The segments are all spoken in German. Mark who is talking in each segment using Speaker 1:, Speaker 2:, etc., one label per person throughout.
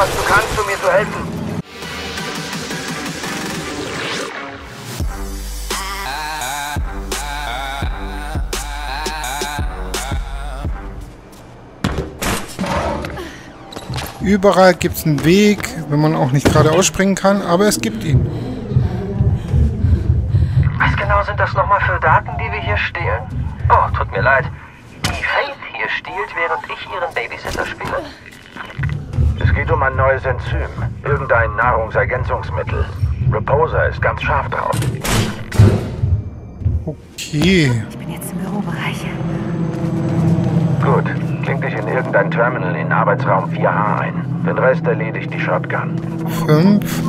Speaker 1: was du kannst, um mir zu helfen.
Speaker 2: Überall gibt es einen Weg, wenn man auch nicht gerade ausspringen kann, aber es gibt ihn.
Speaker 1: Was genau sind das nochmal für Daten, die wir hier stehlen? Oh, tut mir leid. Die Faith hier stiehlt, während ich ihren Babysitter spiele.
Speaker 3: Geht um ein neues Enzym. Irgendein Nahrungsergänzungsmittel. Reposer ist ganz scharf drauf.
Speaker 2: Okay.
Speaker 4: Ich bin jetzt im Bürobereich.
Speaker 3: Gut. Kling dich in irgendein Terminal in Arbeitsraum 4H ein. Den Rest erledigt die Shotgun.
Speaker 2: 5.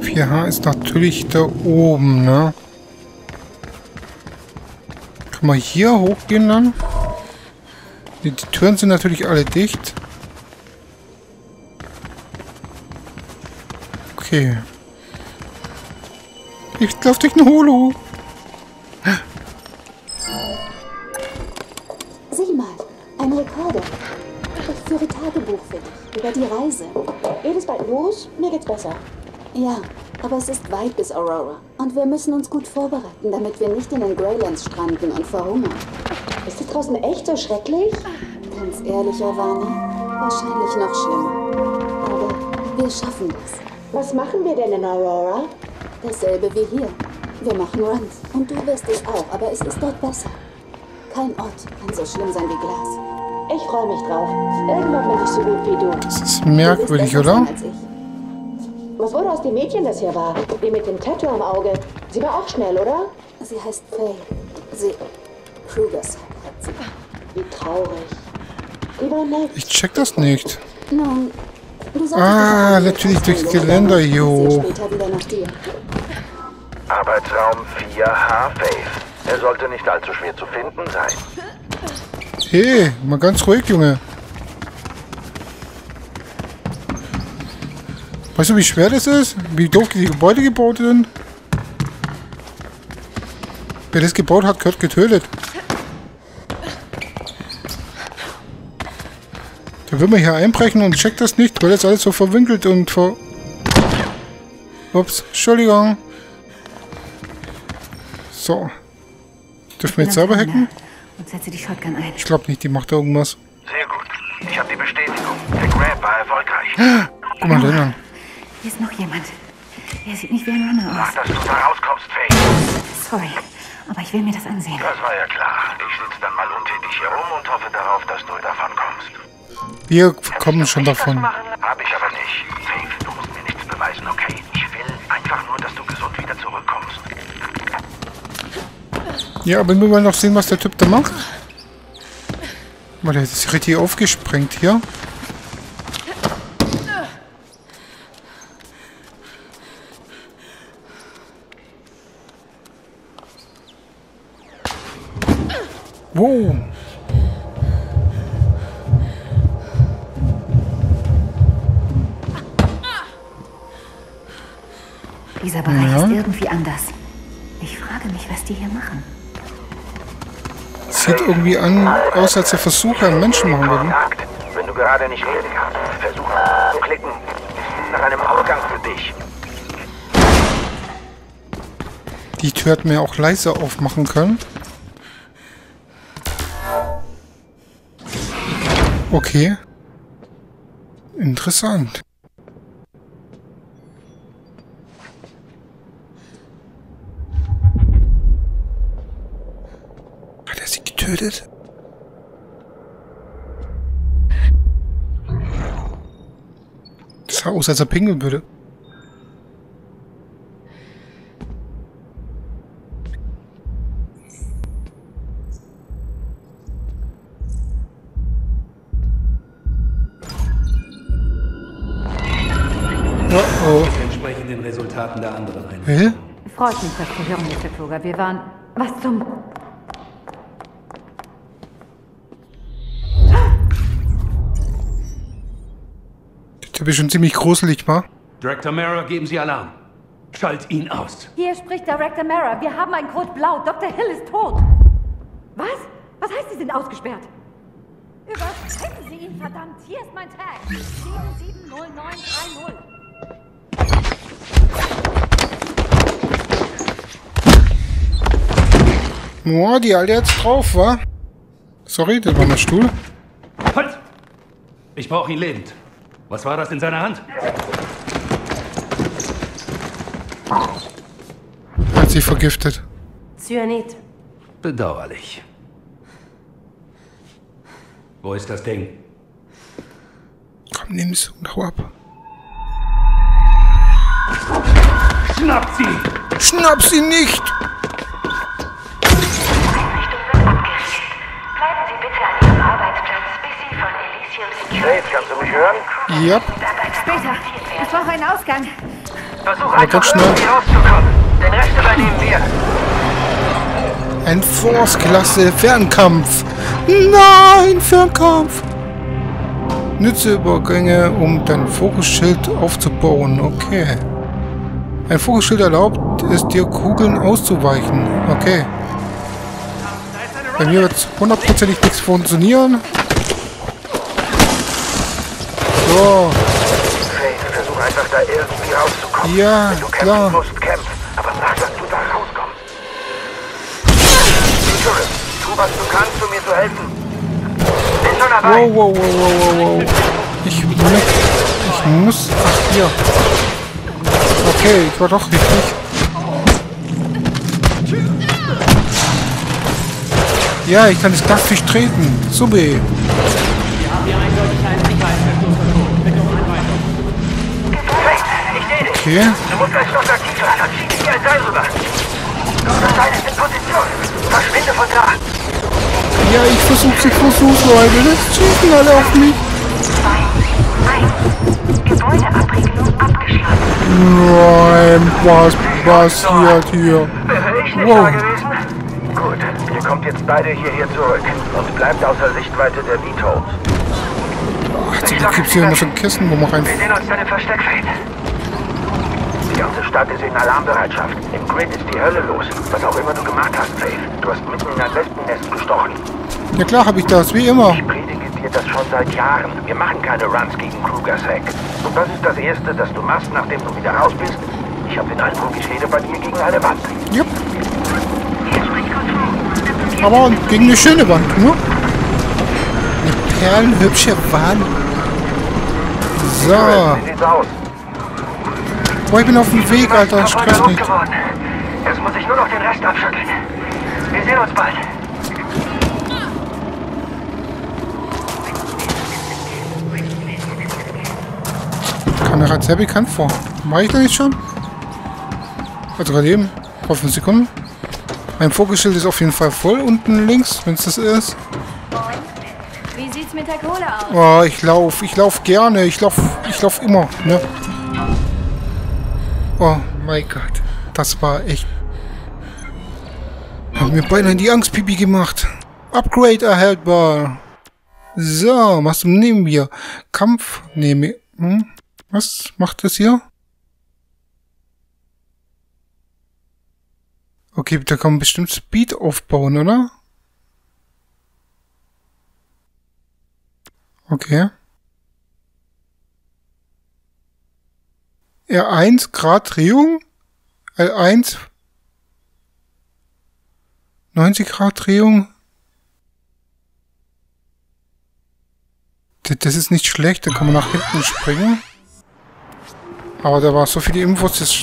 Speaker 2: 4H ist natürlich da oben, ne? Kann man hier hochgehen dann? Die, die Türen sind natürlich alle dicht. Okay. Ich lauf durch ein Holo.
Speaker 5: Sieh mal, ein Rekorder. Ich führe Tagebuch für dich über die Reise. Geht es bald los? Mir geht's besser. Ja, aber es ist weit bis Aurora. Und wir müssen uns gut vorbereiten, damit wir nicht in den Greylands stranden und verhungern. Ist es draußen echt so schrecklich? Ganz ehrlich, Avani, wahrscheinlich noch schlimmer. Aber wir schaffen das.
Speaker 6: Was machen wir denn in Aurora?
Speaker 5: Dasselbe wie hier. Wir machen Runs. Und du wirst es auch, aber es ist dort besser. Kein Ort kann so schlimm sein wie Glas.
Speaker 6: Ich freue mich drauf. Irgendwann bin ich so gut wie du.
Speaker 2: Das ist merkwürdig, oder?
Speaker 6: Was wurde aus dem Mädchen, das hier war? Die mit dem Tattoo am Auge. Sie war auch schnell, oder?
Speaker 5: Sie heißt Faye. Sie... Krugers hat sie.
Speaker 6: Wie traurig. Die war nett.
Speaker 2: Ich check das nicht.
Speaker 5: Nun,
Speaker 2: Ah, natürlich durchs Geländer
Speaker 5: dir.
Speaker 3: Arbeitsraum 4H Faith. Er sollte nicht allzu schwer zu finden sein.
Speaker 2: Hey, mal ganz ruhig, Junge. Weißt du, wie schwer das ist? Wie doof die Gebäude gebaut sind? Wer das gebaut hat, gehört getötet. Will man hier einbrechen und checkt das nicht, weil das alles so verwinkelt und ver... Ups, Entschuldigung. So. Dürfen wir jetzt selber hacken?
Speaker 4: Und setze die Shotgun ein.
Speaker 2: Ich glaube nicht, die macht da irgendwas.
Speaker 3: Sehr gut. Ich habe die Bestätigung. Der Grab war erfolgreich.
Speaker 2: Guck mal den an.
Speaker 4: Hier ist noch jemand. Er sieht nicht wie ein Runner
Speaker 3: Mach,
Speaker 4: aus.
Speaker 3: dass du da rauskommst, Faith.
Speaker 4: Sorry, aber ich will mir das ansehen.
Speaker 3: Das war ja klar. Ich sitze dann mal untätig hier rum und hoffe darauf, dass du davon kommst.
Speaker 2: Wir kommen schon davon.
Speaker 3: Hab ich aber nicht. Faith, du musst mir nichts beweisen, okay? Ich will einfach nur, dass du gesund wieder zurückkommst.
Speaker 2: Ja, aber wir wollen noch sehen, was der Typ da macht. Weil der ist richtig aufgesprengt hier. Wow.
Speaker 4: Was die hier machen.
Speaker 2: Sieht irgendwie an, aus, als der Versucher einen Menschen machen würden.
Speaker 3: Kontakt. Wenn du gerade nicht reden kannst, versuch zu klicken. Nach einem Ausgang für dich.
Speaker 2: Die Tür hätten wir auch leise aufmachen können. Okay. Interessant. Hat er sie getötet? Das sah aus, als er pingeln würde. Oh oh.
Speaker 7: den Resultaten der anderen.
Speaker 2: Hä?
Speaker 4: Freut mich, das zu hören, Mr. Kruger. Wir waren... Was zum...
Speaker 2: Der schon ziemlich gruselig, wa?
Speaker 7: Director Mara, geben Sie Alarm. Schalt ihn aus.
Speaker 4: Hier spricht Director Mara. Wir haben einen Code Blau. Dr. Hill ist tot. Was? Was heißt, Sie sind ausgesperrt? Übertreffen Sie Sie ihn, verdammt! Hier ist mein Tag! 770930.
Speaker 2: Boah, die Alte jetzt drauf, wa? Sorry, das war mein Stuhl.
Speaker 7: Halt! Ich brauche ihn lebend. Was war das in seiner Hand?
Speaker 2: Hat sie vergiftet.
Speaker 8: Cyanid.
Speaker 7: Bedauerlich. Wo ist das Ding?
Speaker 2: Komm, nimm's und hau ab.
Speaker 7: Schnappt sie!
Speaker 2: Schnapp sie nicht!
Speaker 3: Kannst du mich hören?
Speaker 2: Ja,
Speaker 4: Später. Ich brauche einen Ausgang.
Speaker 1: Versuch einfach
Speaker 2: ganz schnell.
Speaker 1: rauszukommen. Den Rest übernehmen wir.
Speaker 2: ein Force-Klasse Fernkampf. Nein, Fernkampf. Nütze Übergänge, um dein Fokusschild aufzubauen. Okay. Ein Fokusschild erlaubt es dir, Kugeln auszuweichen. Okay. Bei mir wird hundertprozentig nichts funktionieren. So,
Speaker 3: Faith, versuch einfach da irgendwie rauszukommen.
Speaker 2: Ja,
Speaker 3: Wenn du
Speaker 2: klar.
Speaker 3: kämpfen musst, kämpf. Aber sag, dass du da rauskommst. Zurück. Tu, was du kannst, um mir zu helfen.
Speaker 1: Bin schon dabei.
Speaker 2: Wow, wow, wow, wow, wow, wow. Ich, mu- ich muss... Ach, hier. Okay, ich war doch richtig. Ja, ich kann das Glasfisch treten. Super.
Speaker 1: Da.
Speaker 2: Ja, ich versuch's, ich versuch's, Leute. Das schießen alle auf mich. Nein, was passiert hier? Wow.
Speaker 3: Gut, ihr kommt jetzt beide hierher zurück und bleibt außer Sichtweite der Vitols.
Speaker 2: Ach, zum Glück gibt's hier immer so Kisten, wo man rein...
Speaker 1: Wir sehen uns dann im Versteck, Faith.
Speaker 3: Die ganze Stadt ist in Alarmbereitschaft. Im Grid ist die Hölle los. Was auch immer du gemacht hast, Faith. Du hast mitten in ein Wespennest gestochen.
Speaker 2: Ja klar habe ich das, wie immer.
Speaker 3: Ich predige dir das schon seit Jahren. Wir machen keine Runs gegen Krugers Heck. Und das ist das Erste, das du machst, nachdem du wieder raus bist. Ich habe den Eindruck, ich rede bei dir gegen eine Wand.
Speaker 2: Jupp. Aber gegen eine schöne Wand, ne? Eine perlenhübsche Wand. So.
Speaker 3: Wie sieht's aus?
Speaker 2: Boah, ich bin auf dem Weg, Alter. Stress nicht.
Speaker 1: Jetzt muss ich nur noch den Rest abschütteln. Wir sehen uns bald.
Speaker 2: Kam mir gerade sehr bekannt vor. Mach ich da nicht schon? Also gerade eben. Vor 5 Sekunden. Mein Vogelschild ist auf jeden Fall voll unten links, wenn es das ist.
Speaker 4: Wie sieht's mit der Kohle aus?
Speaker 2: Oh, ich lauf, ich lauf gerne, ich lauf, ich lauf immer, ne? Oh mein Gott, das war echt. Hat mir beinahe die Angstpipi gemacht. Upgrade erhaltbar. So, was nehmen wir? Kampf nehme. Hm? Was macht das hier? Okay, da kann man bestimmt Speed aufbauen, oder? Okay. R1 Grad Drehung. L1 90 Grad Drehung. Das ist nicht schlecht, da kann man nach hinten springen. Aber da war so viele Infos, das...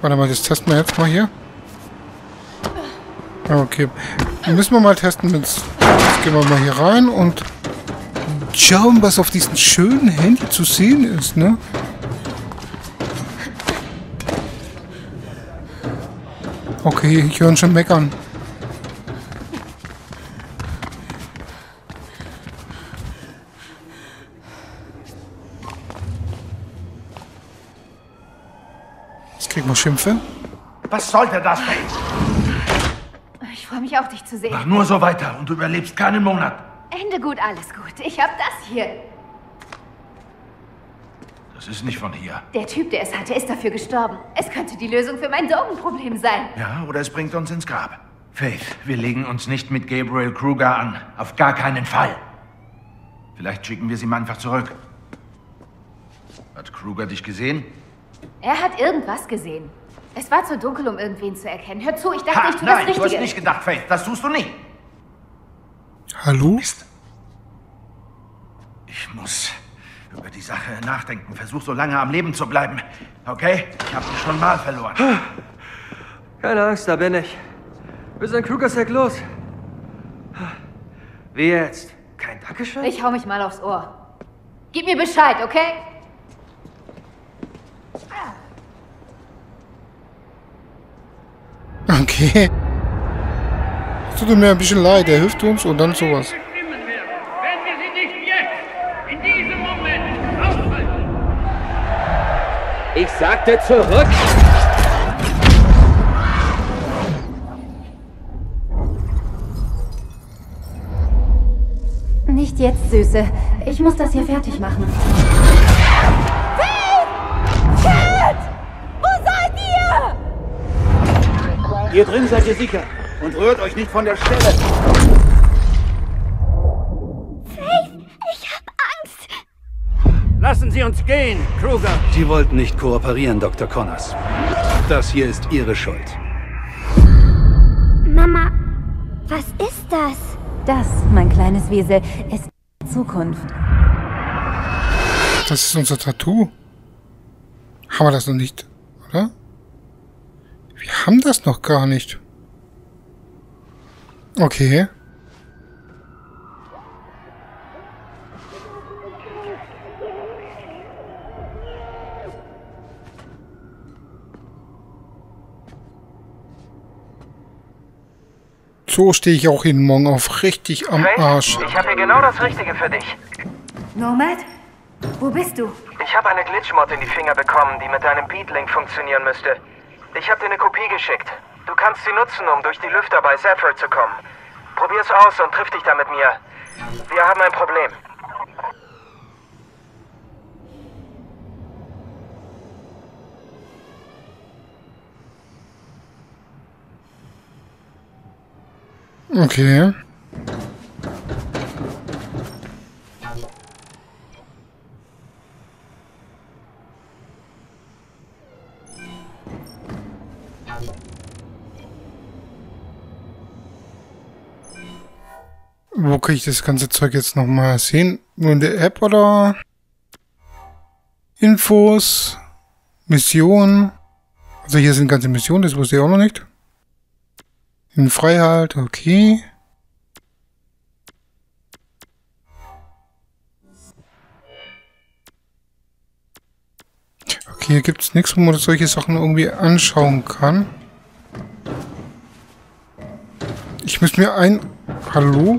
Speaker 2: Warte mal, das testen wir jetzt mal hier. Okay. Müssen wir mal testen. Jetzt, gehen wir mal hier rein und schauen, was auf diesem schönen Handy zu sehen ist, ne? Okay, ich höre ihn schon meckern. Jetzt kriegen wir Schimpfe.
Speaker 7: Was sollte das, Faith?
Speaker 4: Ich freue mich auch, dich zu sehen.
Speaker 7: Mach nur so weiter und du überlebst keinen Monat.
Speaker 4: Ende gut, alles gut. Ich hab das hier.
Speaker 7: Das ist nicht von hier.
Speaker 4: Der Typ, der es hatte, ist dafür gestorben. Es könnte die Lösung für mein Drogenproblem sein.
Speaker 7: Ja, oder es bringt uns ins Grab. Faith, wir legen uns nicht mit Gabriel Kruger an. Auf gar keinen Fall.
Speaker 3: Vielleicht schicken wir sie mal einfach zurück. Hat Kruger dich gesehen?
Speaker 4: Er hat irgendwas gesehen. Es war zu dunkel, um irgendwen zu erkennen. Hör zu, ich dachte,
Speaker 3: Ha,
Speaker 4: ich tue
Speaker 3: nein,
Speaker 4: das
Speaker 3: du hast
Speaker 4: Richtige.
Speaker 3: nicht gedacht, Faith. Das tust du nie.
Speaker 2: Hallo?
Speaker 3: Ich muss über die Sache nachdenken. Versuch so lange am Leben zu bleiben. Okay? Ich habe dich schon mal verloren.
Speaker 8: Keine Angst, da bin ich. Wir sind Krugersack los. Wie jetzt? Kein Dankeschön?
Speaker 4: Ich hau mich mal aufs Ohr. Gib mir Bescheid, okay?
Speaker 2: Okay. Es tut mir ein bisschen leid, er hilft uns und dann sowas.
Speaker 9: bestimmen werden, wenn wir sie nicht jetzt, in diesem Moment, aufhalten.
Speaker 8: Ich sagte zurück!
Speaker 4: Nicht jetzt, Süße. Ich muss das hier fertig machen.
Speaker 10: Hier drin seid ihr sicher. Und rührt euch nicht von der Stelle.
Speaker 7: Uns gehen, Kruger! Sie wollten nicht kooperieren, Dr. Connors. Das hier ist Ihre Schuld.
Speaker 11: Mama, was ist das?
Speaker 4: Das, mein kleines Wiesel, ist Zukunft.
Speaker 2: Das ist unser Tattoo. Haben wir das noch nicht, oder? Wir haben das noch gar nicht. Okay. So stehe ich auch jeden Morgen auf richtig am Arsch.
Speaker 1: Ich habe hier genau das Richtige für dich.
Speaker 4: Nomad? Wo bist du?
Speaker 1: Ich habe eine Glitchmod in die Finger bekommen, die mit deinem Beatlink funktionieren müsste. Ich habe dir eine Kopie geschickt. Du kannst sie nutzen, um durch die Lüfter bei Zephyr zu kommen. Probier's aus und triff dich da mit mir. Wir haben ein Problem.
Speaker 2: Okay. Wo kann ich das ganze Zeug jetzt nochmal sehen? Nur in der App oder? Infos, Mission. Also hier sind ganze Missionen, das wusste ich auch noch nicht. In Freiheit, okay. Okay, hier gibt es nichts, wo man solche Sachen irgendwie anschauen kann. Ich muss mir ein... Hallo?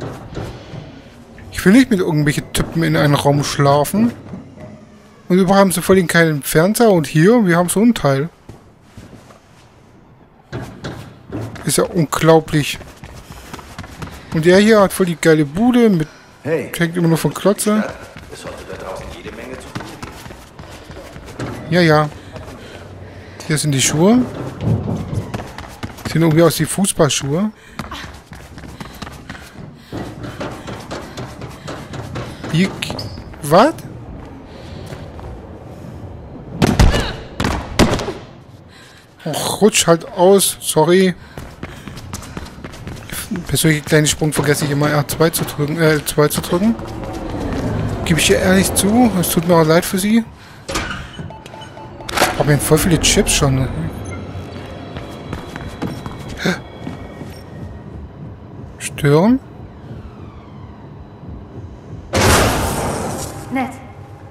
Speaker 2: Ich will nicht mit irgendwelchen Typen in einem Raum schlafen. Und überhaupt haben sie voll den keinen Fernseher und hier, wir haben so ein Teil. Ist ja unglaublich. Und der hier hat voll die geile Bude mit...
Speaker 3: Hey.
Speaker 2: Hängt immer nur von Klotze. Ja, ja. Hier sind die Schuhe. Sehen irgendwie aus wie Fußballschuhe. Hier... Was? Och, rutsch halt aus. Sorry. Bei solchen kleinen Sprung vergesse ich immer R2 zu drücken, äh, L2 zu drücken. Gebe ich ihr ehrlich zu. Es tut mir auch leid für sie. Aber wir haben voll viele Chips schon. Stören?
Speaker 4: Nett.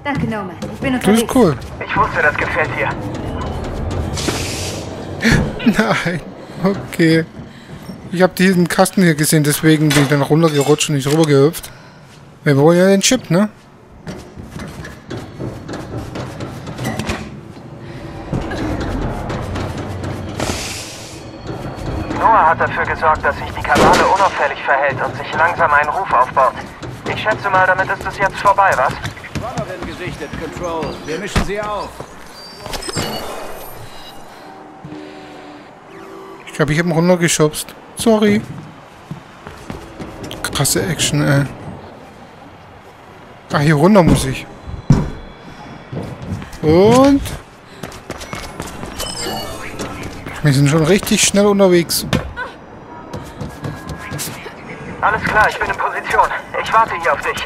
Speaker 4: Danke, Nomad. Ich bin
Speaker 2: Das
Speaker 4: unterwegs.
Speaker 2: ist cool.
Speaker 1: Ich wusste, das gefällt dir.
Speaker 2: Nein. Okay. Ich habe diesen Kasten hier gesehen, deswegen bin ich dann runtergerutscht und nicht rübergehüpft. Wir wollen ja den Chip, ne?
Speaker 1: Noah hat dafür gesorgt, dass sich die Kabale unauffällig verhält und sich langsam einen Ruf aufbaut. Ich schätze mal, damit ist es jetzt vorbei, was?
Speaker 10: Wanderin gesichtet, Control. Wir mischen sie auf.
Speaker 2: Ich glaube, ich habe ihn runtergeschubst. Sorry. Krasse Action, ey. Ah, hier runter muss ich. Und... Wir sind schon richtig schnell unterwegs.
Speaker 1: Alles klar, ich bin in Position. Ich warte hier auf dich.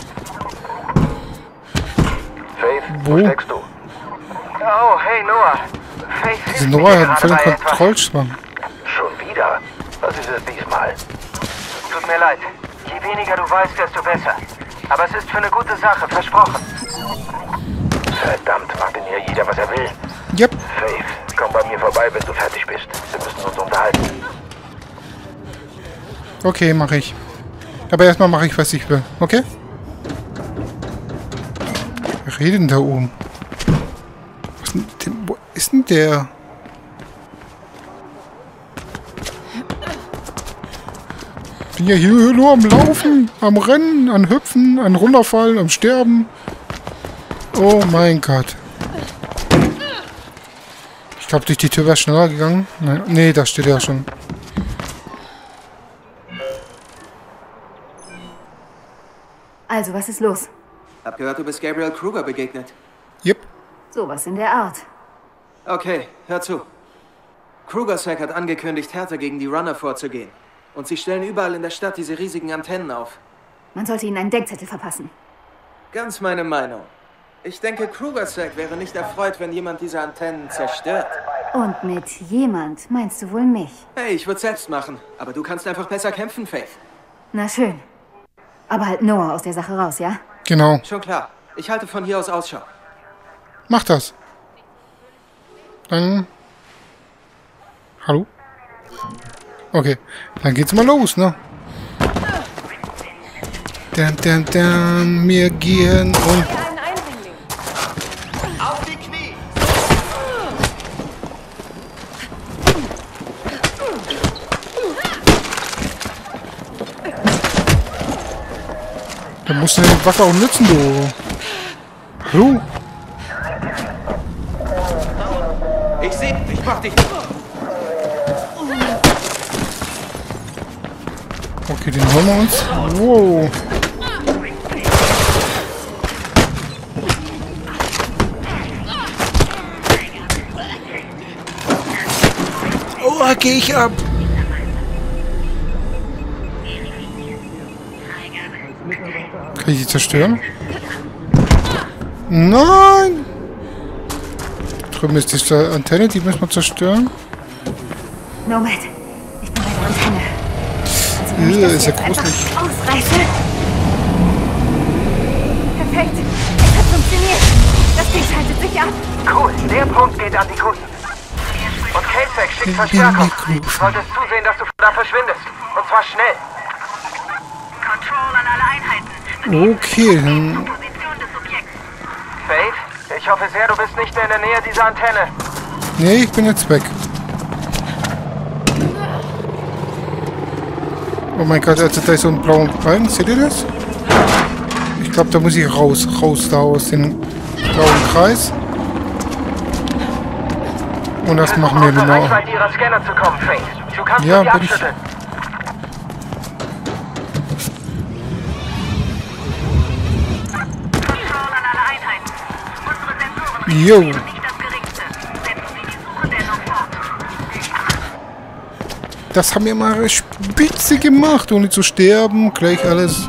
Speaker 3: Faith,
Speaker 2: Wo?
Speaker 3: wo steckst du?
Speaker 1: Oh, hey Noah. Faith
Speaker 2: Diese
Speaker 1: mir
Speaker 2: hat einen vollen
Speaker 1: bei etwas.
Speaker 3: Diesmal?
Speaker 1: Tut mir leid. Je weniger du weißt, desto besser. Aber es ist für eine gute Sache, versprochen.
Speaker 3: Verdammt, macht denn hier jeder, was er will?
Speaker 2: Yep.
Speaker 3: Faith, komm bei mir vorbei, wenn du fertig bist. Wir müssen uns unterhalten.
Speaker 2: Okay, mache ich. Aber erstmal mache ich, was ich will. Okay? Wer redet denn da oben? Was denn, denn- wo ist denn der? Bin ja hier nur am Laufen, am Rennen, am Hüpfen, am Runterfallen, am Sterben. Oh mein Gott. Ich glaube, durch die Tür wäre schneller gegangen. Nee, nee, da steht er schon.
Speaker 4: Also, was ist los?
Speaker 8: Hab gehört, du bist Gabriel Kruger begegnet.
Speaker 2: Yep.
Speaker 4: Sowas in der Art.
Speaker 8: Okay, hör zu. Krugersack hat angekündigt, härter gegen die Runner vorzugehen. Und sie stellen überall in der Stadt diese riesigen Antennen auf.
Speaker 4: Man sollte ihnen einen Denkzettel verpassen.
Speaker 8: Ganz meine Meinung. Ich denke, Krugersack wäre nicht erfreut, wenn jemand diese Antennen zerstört.
Speaker 4: Und mit jemand meinst du wohl mich?
Speaker 8: Hey, ich würde selbst machen. Aber du kannst einfach besser kämpfen, Faith.
Speaker 4: Na schön. Aber halt Noah aus der Sache raus, ja?
Speaker 2: Genau.
Speaker 8: Schon klar. Ich halte von hier aus Ausschau.
Speaker 2: Mach das. Dann. Hallo? Okay. Dann geht's mal los, ne? Dann, dann, dann. Wir gehen und.
Speaker 9: Auf die Knie!
Speaker 2: Da musst du die Waffe auch nützen, du. Hallo?
Speaker 8: Ich seh, ich mach dich.
Speaker 2: Okay, den holen wir uns. Wow. Oh, geh ich ab. Kann ich die zerstören? Nein! Drüben ist diese Antenne, die müssen wir zerstören.
Speaker 4: Nomad, ich bin bei der Antenne. Das
Speaker 2: ist ja gruselig.
Speaker 4: Ausreiße. Perfekt. Es hat funktioniert. Das Ding schaltet sich ab.
Speaker 1: Cool, der Punkt geht an die Kunden. Und Kasek schickt Verstärkung. Du solltest zusehen, dass du da verschwindest. Und zwar schnell.
Speaker 12: Control an alle Einheiten.
Speaker 2: Okay, dann.
Speaker 1: Faith, ich hoffe sehr, du bist nicht mehr in der Nähe dieser Antenne.
Speaker 2: Nee, ich bin jetzt weg. Oh mein Gott, also da ist so ein blauer Balken. Seht ihr das? Ich glaube, da muss ich raus. Raus da aus dem blauen Kreis. Und das machen wir genau.
Speaker 1: Reichweite ihrer Scanner zu
Speaker 12: Das
Speaker 2: haben wir mal spitze gemacht, ohne zu sterben. Gleich alles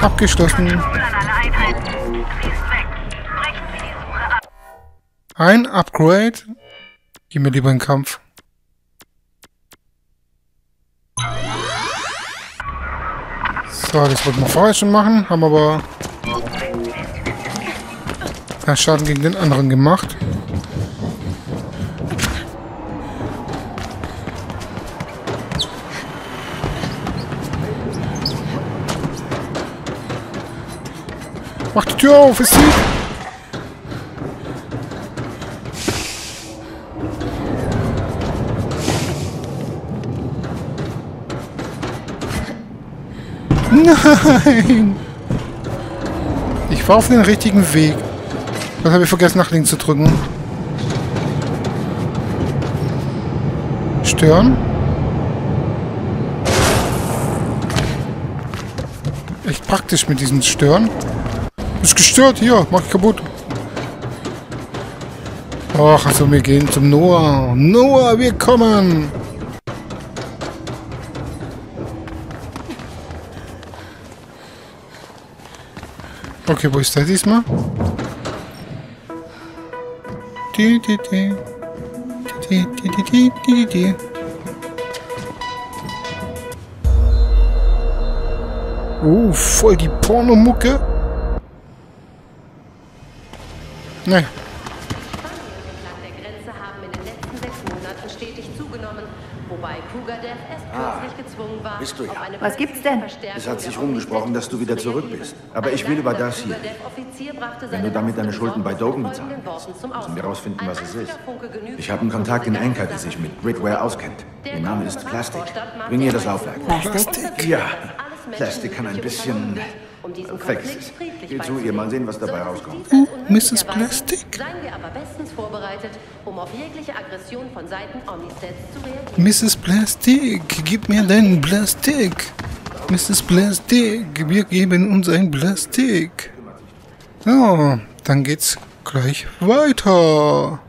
Speaker 2: abgeschlossen. Ein Upgrade. Gehen wir lieber in den Kampf. So, das wollten wir vorher schon machen, haben aber Schaden gegen den anderen gemacht. Mach die Tür auf, es sieht. Nein! Ich war auf den richtigen Weg. Dann habe ich vergessen, nach links zu drücken. Stören. Echt praktisch mit diesem Stören. Ist gestört, hier, mach ich kaputt. Ach, also wir gehen zum Noah. Noah, wir kommen! Okay, wo ist der diesmal? Die, die, die. Die, die, die, die, die, die. Oh, voll die Pornomucke. Nein.
Speaker 3: Bist du ja.
Speaker 4: Was gibt's denn?
Speaker 3: Es hat sich rumgesprochen, dass du wieder zurück bist. Aber ich will über das hier. Wenn du damit deine Schulden bei Dogen bezahlen willst, müssen wir herausfinden, was es ist. Ich habe einen Kontakt in Anchor, der sich mit Britware auskennt. Ihr Name ist Plastic. Bring ihr das Laufwerk.
Speaker 2: Plastic?
Speaker 3: Ja. Plastic kann ein bisschen... Vergiss es. Geh zu ihr, mal sehen, was dabei rauskommt.
Speaker 2: Oh, Mrs. Plastic?
Speaker 13: Seien wir aber bestens vorbereitet, um auf jegliche Aggression von Seiten Omnisets zu reagieren.
Speaker 2: Mrs. Plastic, gib mir deinen Plastik. Mrs. Plastic, wir geben uns ein Plastik. Ja, dann geht's gleich weiter.